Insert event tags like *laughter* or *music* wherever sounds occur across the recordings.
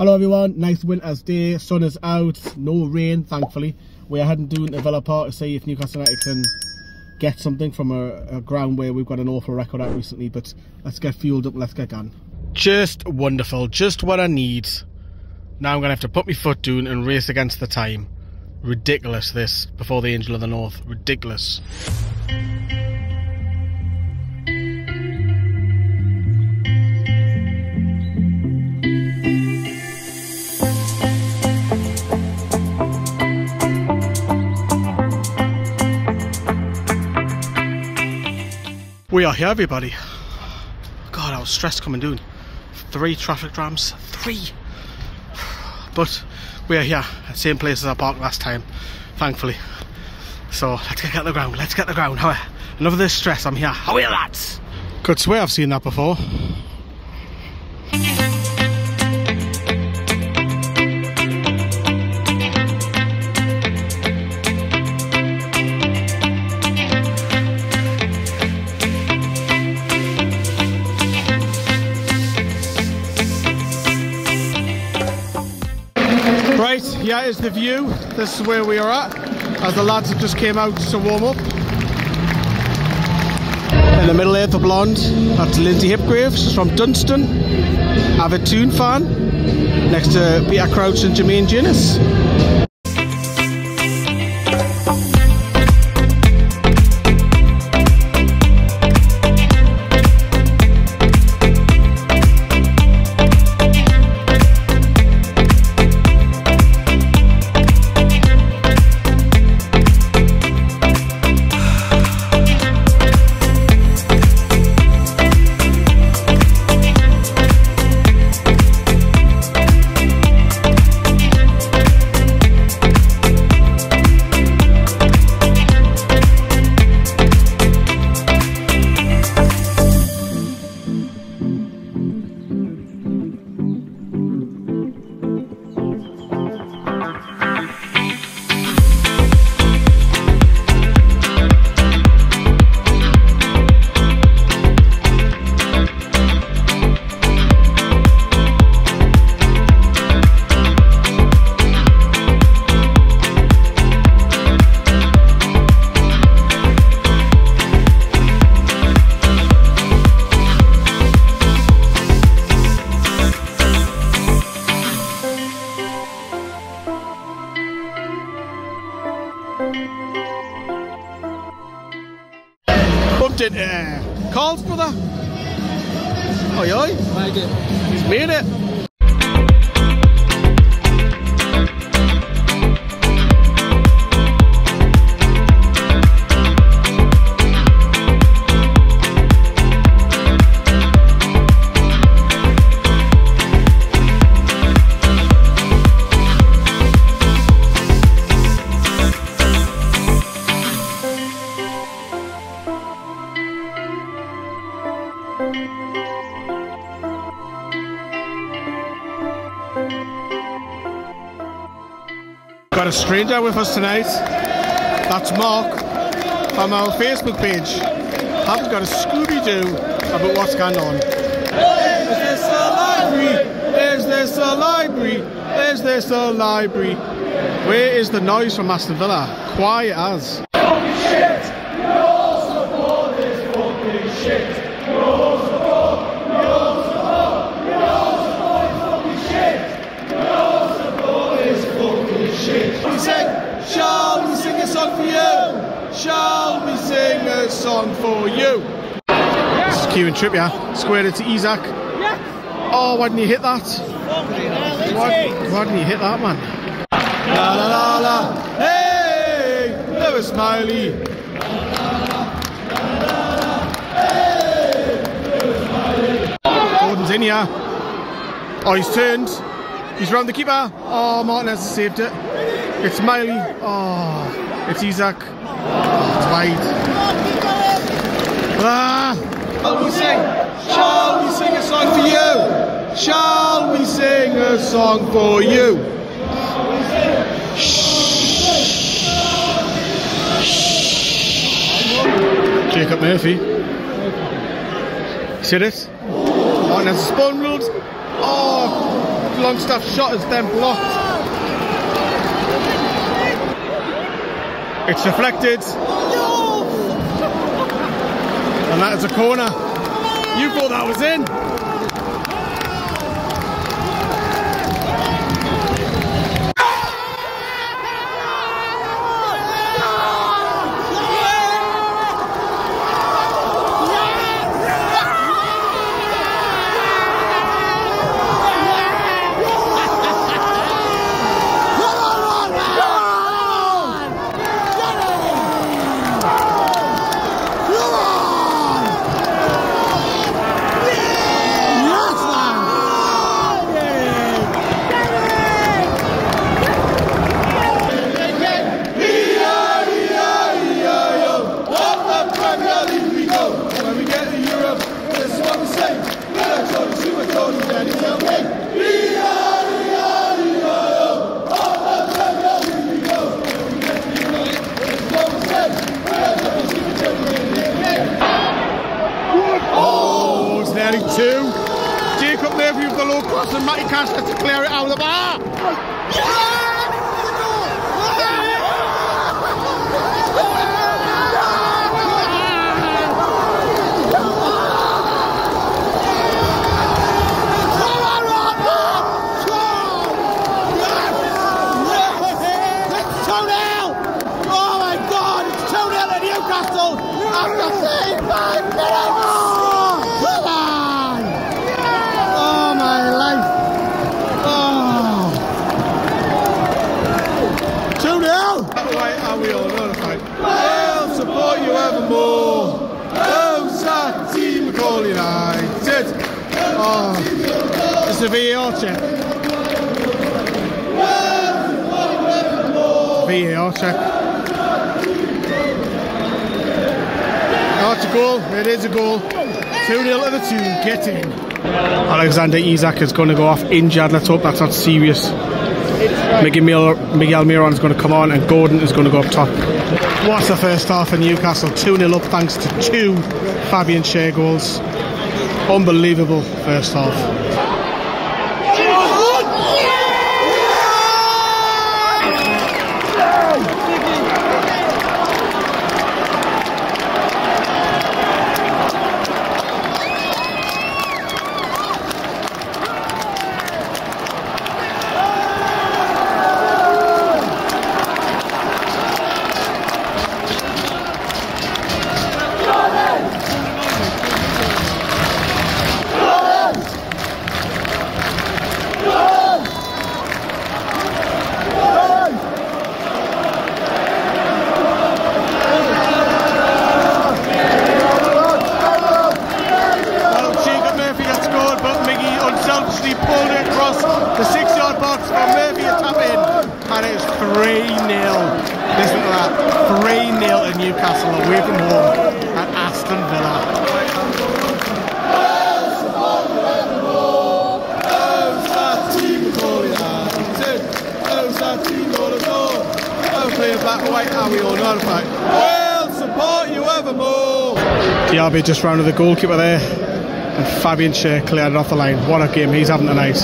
Hello everyone, nice winter's day, sun is out, no rain thankfully. We are heading to Park to see if Newcastle United can get something from a, a, ground where we've got an awful record at recently, but let's get fueled up, let's get going. Just wonderful, just what I need. Now I'm going to have to put my foot down and race against the time. Ridiculous this, before the Angel of the North, ridiculous. Are here, everybody. God, I was stressed coming down. Three traffic jams, three. But we are here, same place as I parked last time, thankfully. So let's get the ground, let's get the ground. Enough of this stress, I'm here. How are you lads? Could swear I've seen that before. The view. This is where we are at, as the lads have just came out to warm up. In the middle there, the blonde, that's Lindsay Hipgrave. She's from Dunston, avid Toon fan. Next to Peter Crouch and Jermaine Jenas. He's made it. A stranger with us tonight. That's Mark from our Facebook page. I've got a Scooby-Doo about what's going on. Is this a library? Is this a library? Is this a library? Where is the noise from Aston Villa? Quiet as. Song for you? Yes. This is Kieran Trippier, squared it to Isak. Yeah. Oh, why didn't you hit that? Why, why didn't you hit that, man? La la la la, hey, Lewis Miley. Gordon's in here. Oh, he's turned. He's round the keeper. Oh, Martinez has saved it. It's Miley. Oh, it's Isak. Wide. Ah! Shall we sing? Shall we sing a song for you? Shall we sing a song for you? Jacob Murphy. See this? Oh, and there's a spawn rules. Oh, Longstaff shot is then blocked. It's deflected. Oh, and that is a corner. You thought that was in. Oh, it's nearly two. Jacob Murphy with the low cross and Matty Cash to clear it out of the bar. Oh my life! Oh, two 0 Why are we all notified? We'll support you evermore. Oh, Macaulay United. Oh, ah, it's a VAR check. VAR check. A goal. It is a goal. 2 0 to the 2. Get in. Alexander Isak is going to go off injured. Let's hope that's not serious. Miguel, Miguel Almiron is going to come on and Gordon is going to go up top. What's the first half for Newcastle? 2 0 up thanks to two Fabian Schär goals. Unbelievable first half. Listen to that 3 0 to Newcastle away from home at Aston Villa. Notified? We'll support you evermore. Diaby just rounded the goalkeeper there, and Fabian Schär cleared it off the line. What a game he's having tonight.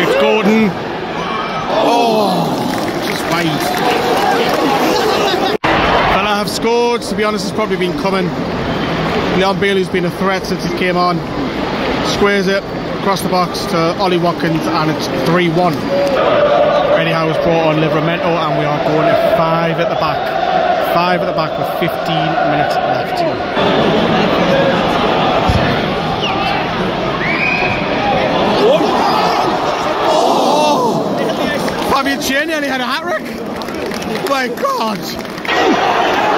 It's Gordon. Oh, just wide. Villa To be honest, it's probably been coming. Leon Bailey's been a threat since he came on. Squares it across the box to Ollie Watkins, and it's 3 1. Anyhow, was brought on Livramento, and we are going five at the back. Five at the back with 15 minutes left. Fabian Schär nearly had a hat trick. My God.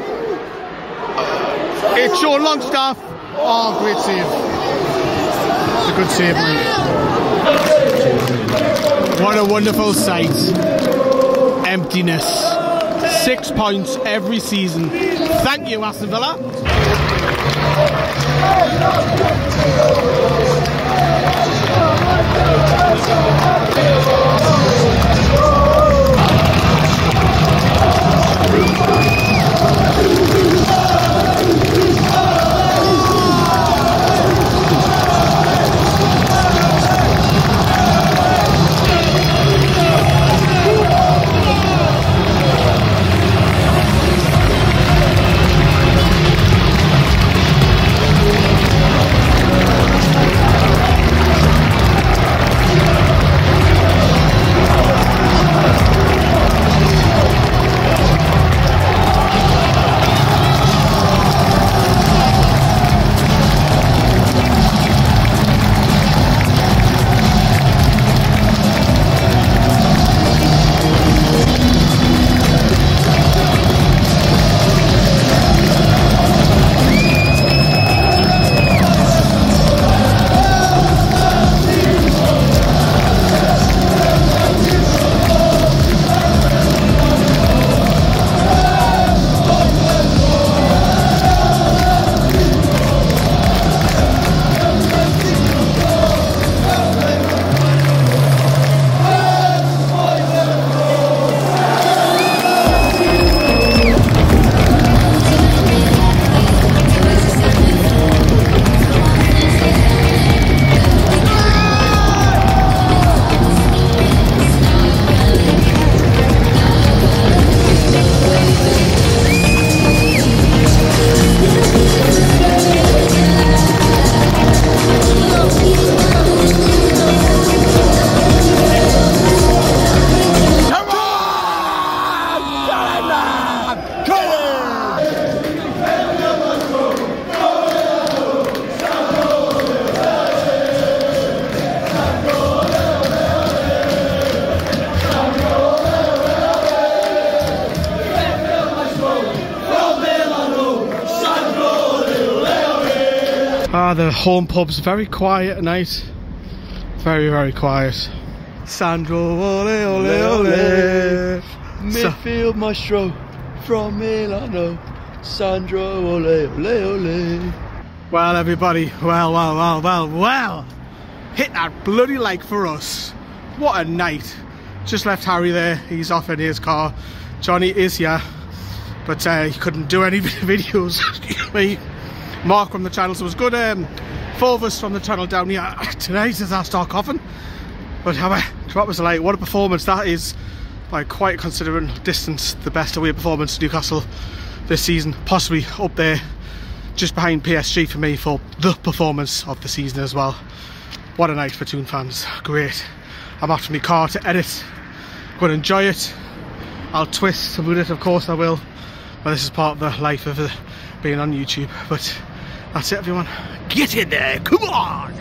It's Sean Longstaff. Oh, great save. It's a good save, mate. What a wonderful sight. Emptiness. Six points every season. Thank you, Aston Villa. The home pub's very quiet at night. Very, very quiet. Sandro, ole, ole, ole. Midfield maestro from Milano. Sandro, ole, ole, ole. Well, everybody, well, well, well, well, well. Hit that bloody like for us. What a night. Just left Harry there. He's off in his car. Johnny is here, but uh, he couldn't do any *laughs* videos. Mark from the channel, so it was good. Um, four of us from the channel down here tonight as our start coffin. But uh, what was like? What a performance that is by quite a considerable distance the best away performance to Newcastle this season, possibly up there just behind PSG for me for the performance of the season as well. What a night for Toon fans, great. I'm after my car to edit, going to enjoy it. I'll twist about it, of course I will. But this is part of the life of uh, being on YouTube. But that's it everyone. Get in there, come on!